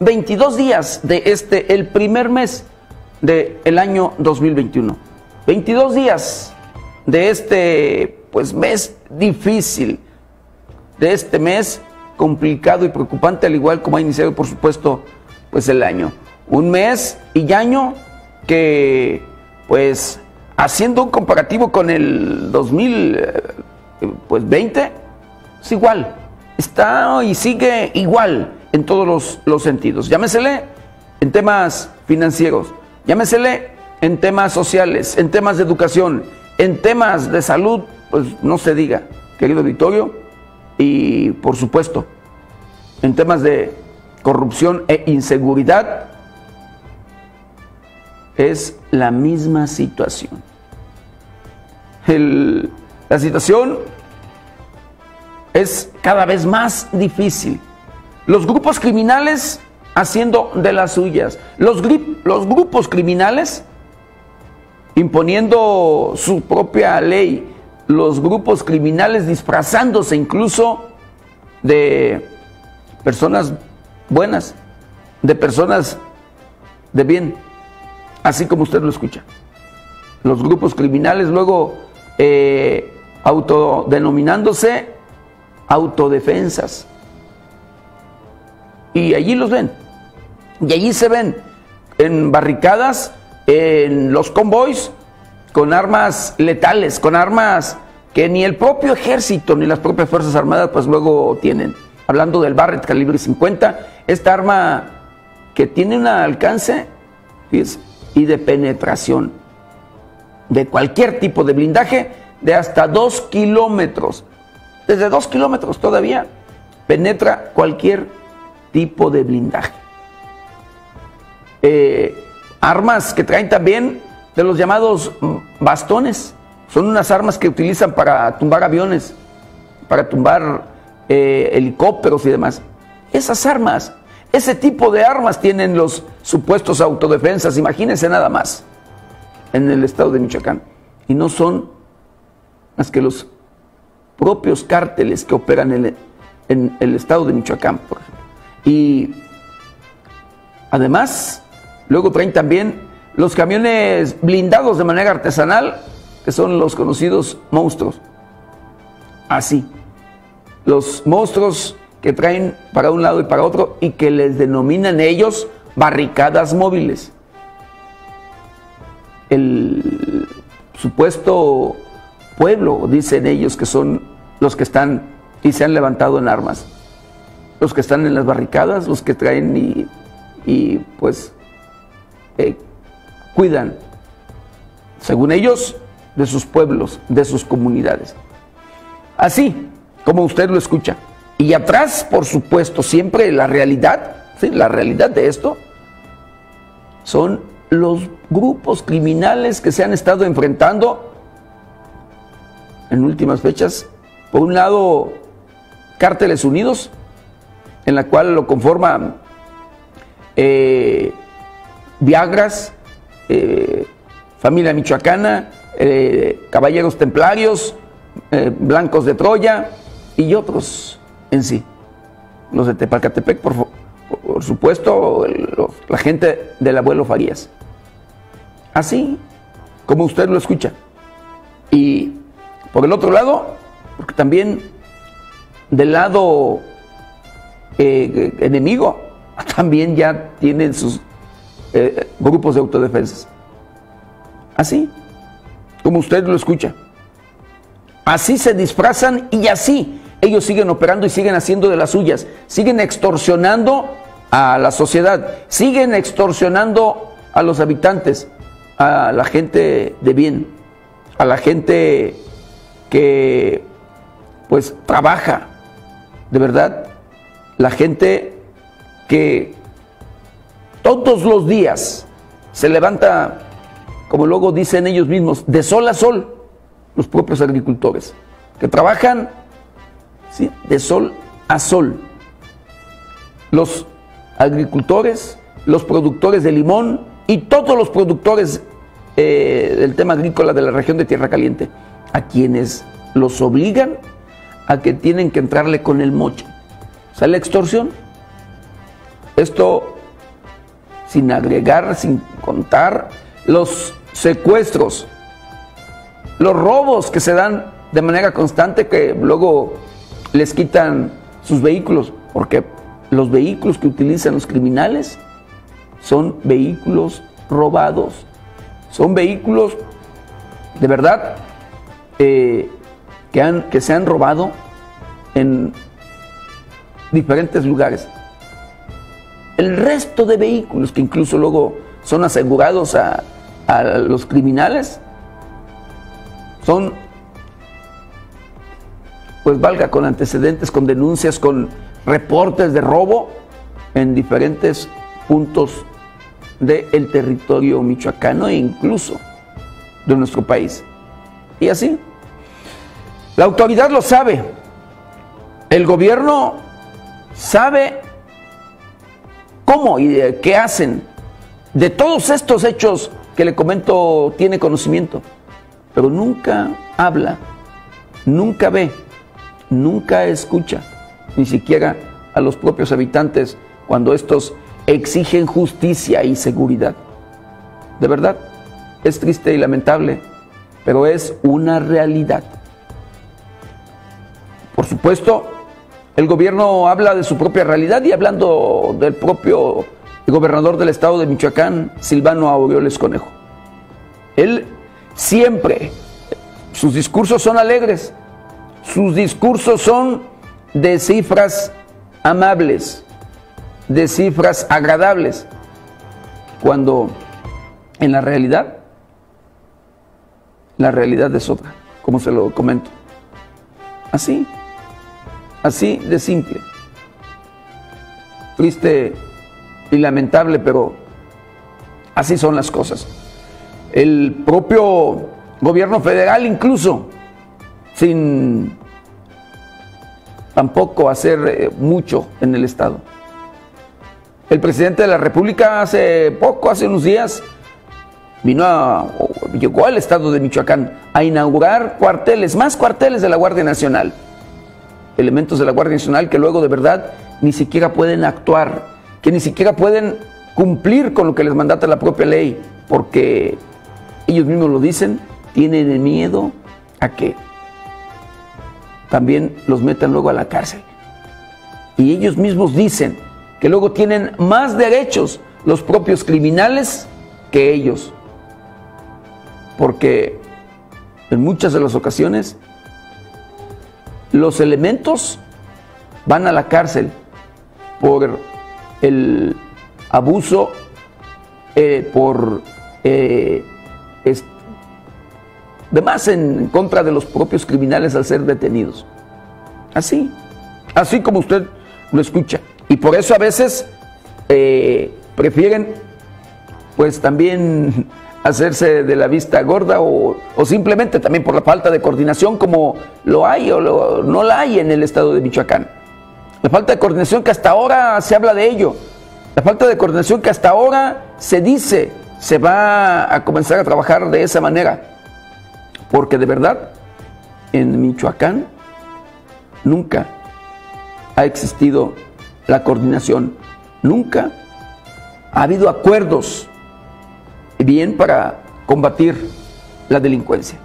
22 días de este, el primer mes del año 2021. 22 días de este, pues, mes difícil, de este mes complicado y preocupante, al igual como ha iniciado, por supuesto, pues el año. Un mes y año que, pues, haciendo un comparativo con el 2020, pues, es igual. Está y sigue igual en todos los, los sentidos. Llámesele en temas financieros, llámesele en temas sociales, en temas de educación, en temas de salud, pues no se diga, querido Vittorio, y por supuesto, en temas de corrupción e inseguridad, es la misma situación. la situación es cada vez más difícil. Los grupos criminales haciendo de las suyas. Los, grupos criminales imponiendo su propia ley. Los grupos criminales disfrazándose incluso de personas buenas, de personas de bien, así como usted lo escucha. Los grupos criminales luego eh, autodenominándose autodefensas. Y allí los ven. Y allí se ven en barricadas, en los convoys, con armas letales, con armas que ni el propio ejército ni las propias Fuerzas Armadas pues luego tienen. Hablando del Barrett calibre 50, esta arma que tiene un alcance y de penetración de cualquier tipo de blindaje de hasta dos kilómetros. Desde dos kilómetros todavía penetra cualquier tipo de blindaje. Eh, armas que traen también de los llamados bastones. Son unas armas que utilizan para tumbar aviones, para tumbar eh, helicópteros y demás. Esas armas, ese tipo de armas tienen los supuestos autodefensas, imagínense nada más, en el estado de Michoacán. Y no son más que los propios cárteles que operan en en el estado de Michoacán, por ejemplo. Y además, luego traen también los camiones blindados de manera artesanal, que son los conocidos monstruos. Así. Los monstruos que traen para un lado y para otro y que les denominan ellos barricadas móviles. El supuesto pueblo, dicen ellos, que son los que están y se han levantado en armas los que están en las barricadas, los que traen y, pues eh, cuidan, según ellos, de sus pueblos, de sus comunidades. Así como usted lo escucha. Y atrás, por supuesto, siempre la realidad, la realidad de esto, son los grupos criminales que se han estado enfrentando en últimas fechas. Por un lado, Cárteles Unidos, en la cual lo conforman eh, Viagras, eh, familia michoacana, eh, caballeros templarios, blancos de Troya y otros en sí. Los de Tepalcatepec, por, por supuesto, la gente del abuelo Farías. Así como usted lo escucha. Y por el otro lado, porque también del lado eh, enemigo también ya tienen sus eh, grupos de autodefensa. Así, como usted lo escucha. Así se disfrazan y así ellos siguen operando y siguen haciendo de las suyas. Siguen extorsionando a la sociedad, siguen extorsionando a los habitantes, a la gente de bien, a la gente que pues trabaja de verdad la gente que todos los días se levanta, como luego dicen ellos mismos, de sol a sol, los propios agricultores, que trabajan ¿sí? de sol a sol. Los agricultores, los productores de limón y todos los productores eh, del tema agrícola de la región de Tierra Caliente, a quienes los obligan a que tienen que entrarle con el mocho sea, la extorsión. Esto sin agregar, sin contar los secuestros, los robos que se dan de manera constante que luego les quitan sus vehículos, porque los vehículos que utilizan los criminales son vehículos robados, son vehículos de verdad eh, que, han, que se han robado en diferentes lugares. El resto de vehículos que incluso luego son asegurados a, a los criminales son, pues valga, con antecedentes, con denuncias, con reportes de robo en diferentes puntos del territorio michoacano e incluso de nuestro país. Y así, la autoridad lo sabe, el gobierno sabe cómo y qué hacen. De todos estos hechos que le comento, tiene conocimiento, pero nunca habla, nunca ve, nunca escucha, ni siquiera a los propios habitantes cuando estos exigen justicia y seguridad. De verdad, es triste y lamentable, pero es una realidad. Por supuesto, el gobierno habla de su propia realidad y hablando del propio gobernador del estado de Michoacán, Silvano Aureoles Conejo. Él siempre, sus discursos son alegres, sus discursos son de cifras amables, de cifras agradables, cuando en la realidad, la realidad es otra, como se lo comento. Así, así de simple. Triste y lamentable, pero así son las cosas. El propio gobierno federal incluso, sin tampoco hacer eh, mucho en el Estado. El presidente de la República hace poco, hace unos días, vino a, llegó al estado de Michoacán a inaugurar cuarteles, más cuarteles de la Guardia Nacional. Elementos de la Guardia Nacional que luego de verdad ni siquiera pueden actuar, que ni siquiera pueden cumplir con lo que les mandata la propia ley, porque ellos mismos lo dicen, tienen miedo a que también los metan luego a la cárcel. Y ellos mismos dicen que luego tienen más derechos los propios criminales que ellos. Porque en muchas de las ocasiones los elementos van a la cárcel por el abuso, eh, por eh, demás en contra de los propios criminales al ser detenidos. Así, así como usted lo escucha. Y por eso a veces eh, prefieren pues también hacerse de la vista gorda o, simplemente también por la falta de coordinación como lo hay o no la hay en el estado de Michoacán. La falta de coordinación que hasta ahora se habla de ello. La falta de coordinación que hasta ahora se dice se va a comenzar a trabajar de esa manera. Porque de verdad, en Michoacán nunca ha existido la coordinación, nunca ha habido acuerdos bien para combatir la delincuencia.